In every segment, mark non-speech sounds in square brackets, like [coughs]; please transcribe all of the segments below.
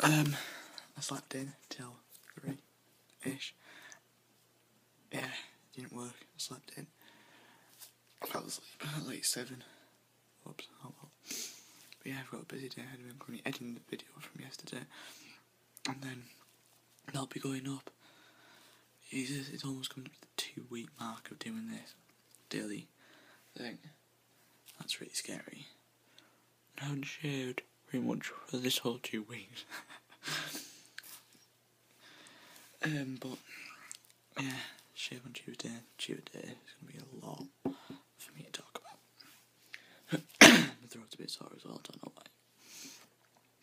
Um, I slept in till three ish. Yeah, didn't work. I slept in. I fell asleep at like seven. Whoops, oh well. But yeah, I've got a busy day ahead of me. I'm currently editing the video from yesterday. And then that'll be going up. Jesus, it's almost coming to the two week mark of doing this daily thing. That's really scary. No shaved pretty much for this whole two weeks. [laughs] um, but yeah, shave on Tuesday. Tuesday is gonna be a lot for me to talk about. [coughs] My throat's a bit sore as well. I don't know why.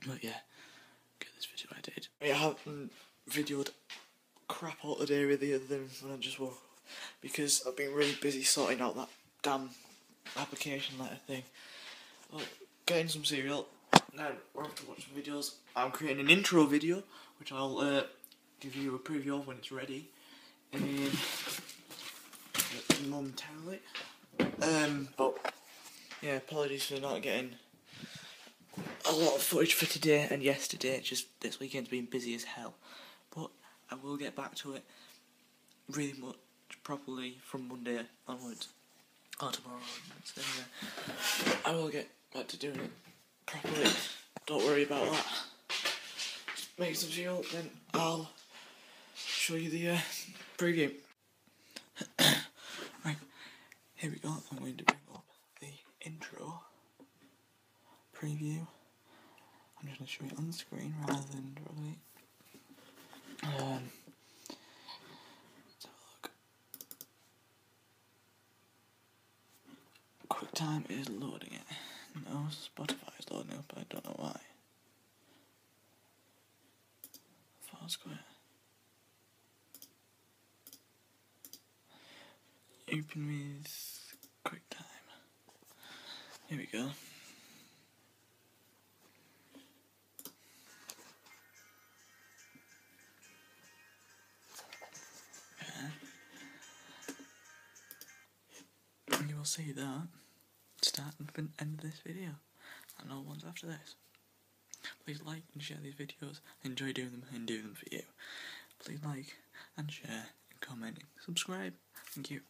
But yeah, get this video I did. I haven't videoed crap all today really, other than when I just woke because I've been really busy sorting out that damn application letter thing. Well, getting some cereal. Now we're off to watch some videos. I'm creating an intro video, which I'll uh, give you a preview of when it's ready. Um, momentarily. Um, but yeah, apologies for not getting a lot of footage for today and yesterday. It's just this weekend's been busy as hell. But I will get back to it really much properly from Monday onwards. Or tomorrow onwards. Anyway, I will get back to doing it properly. Don't worry about that. Make some cereal, then I'll show you the uh, preview. [coughs] right, here we go. I'm going to bring up the intro preview. I'm just going to show you on screen rather than directly. Um. QuickTime is loading it. No, Spotify is loading it, but I don't know why. Foursquare. Open with QuickTime. Here we go. And you will see that start and end of this video and all ones after this. Please like and share these videos. Enjoy doing them and doing them for you. Please like and share and comment and subscribe. Thank you.